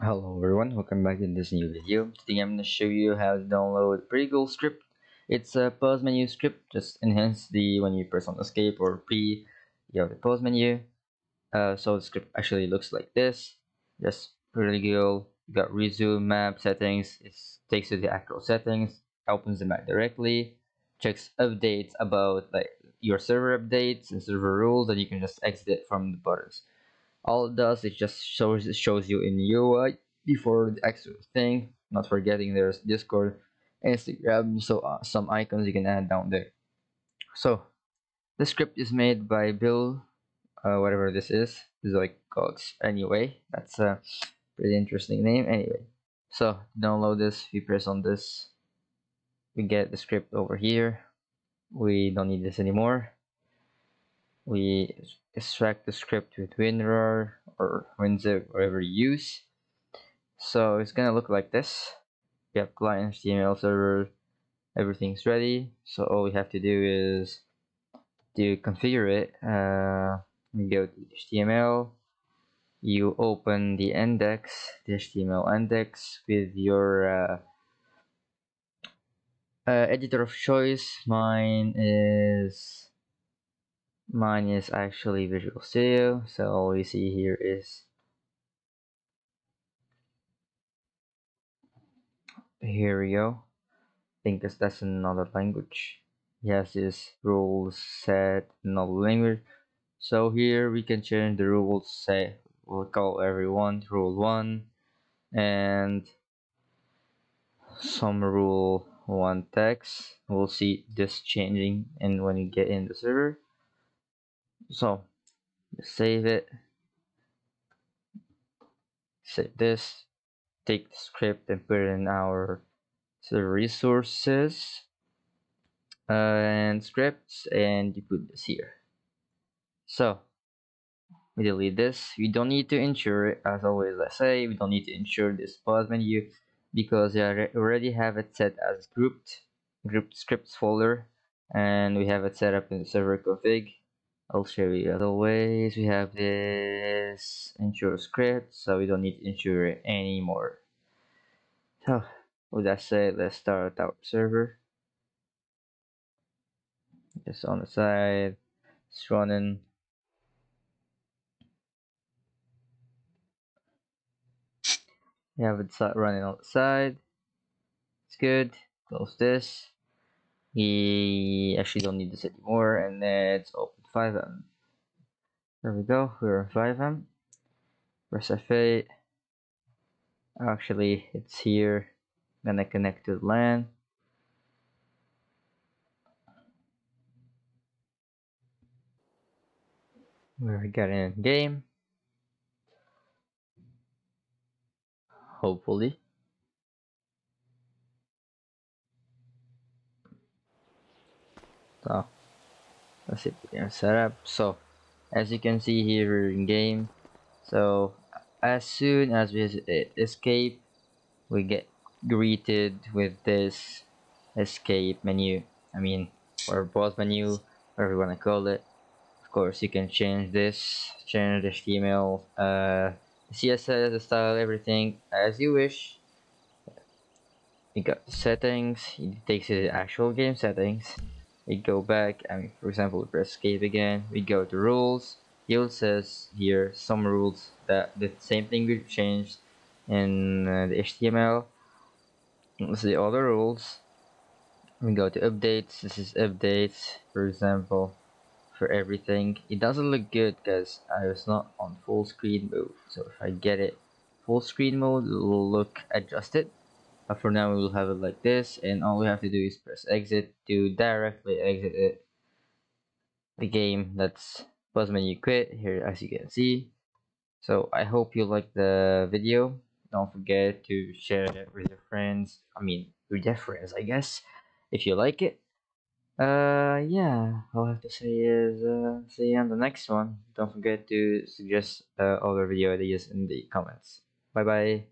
Hello everyone, welcome back to this new video. Today I'm to show you how to download pretty cool script. It's a pause menu script, just enhance the when you press on escape or P, you have the pause menu. Uh, so the script actually looks like this. Just pretty cool. You got resume, map, settings. It takes you to the actual settings, opens the map directly, checks updates about like your server updates and server rules, and you can just exit it from the buttons all it does is just shows shows you in UI before the actual thing. Not forgetting there's Discord, Instagram, so uh, some icons you can add down there. So the script is made by Bill, uh, whatever this is. This is like Gogs anyway. That's a pretty interesting name anyway. So download this. We press on this. We get the script over here. We don't need this anymore we extract the script with WinRAR or WinZip, whatever you use. So it's gonna look like this. We have client HTML server, everything's ready. So all we have to do is to configure it. Uh, you go to HTML, you open the index, the HTML index with your uh, uh, editor of choice. Mine is Mine is actually Visual Studio, so all we see here is here we go. I think that's, another language. Yes, this rules set another language. So here we can change the rules. Say we'll call everyone rule one, and some rule one text. We'll see this changing, and when you get in the server so save it. Save this. Take the script and put it in our so resources. And scripts and you put this here. So we delete this. We don't need to ensure it. As always I say we don't need to ensure this pause menu because we already have it set as grouped grouped scripts folder. And we have it set up in server config I'll show you other ways. We have this ensure script, so we don't need ensure anymore. So, with that said, let's start our server. Just on the side, it's running. We have it running on the side. It's good. Close this. We actually don't need this anymore, and let's open FiveM. There we go, we're FiveM. Press F8. Actually, it's here. I'm gonna connect to the LAN. We're getting in game. Hopefully. So let's see if we set up. So as you can see here in game so as soon as we escape we get greeted with this escape menu. I mean or pause menu whatever you want to call it. Of course you can change this change the HTML uh, CSS the style everything as you wish. You got settings it takes you to the actual game settings we go back and for example press escape again we go to rules. Yield says here some rules that the same thing we changed in uh, the HTML let's the other rules? We go to updates. This is updates for example for everything. It doesn't look good because I was not on full screen mode. So if I get it full screen mode it will look adjusted but for now we will have it like this and all we have to do is press exit to directly exit it. The game that's pause menu quit here as you can see. So i hope you like the video. Don't forget to share it with your friends. I mean with your friends i guess if you like it. Uh yeah all i have to say is uh see you on the next one. Don't forget to suggest uh, other video ideas in the comments. Bye bye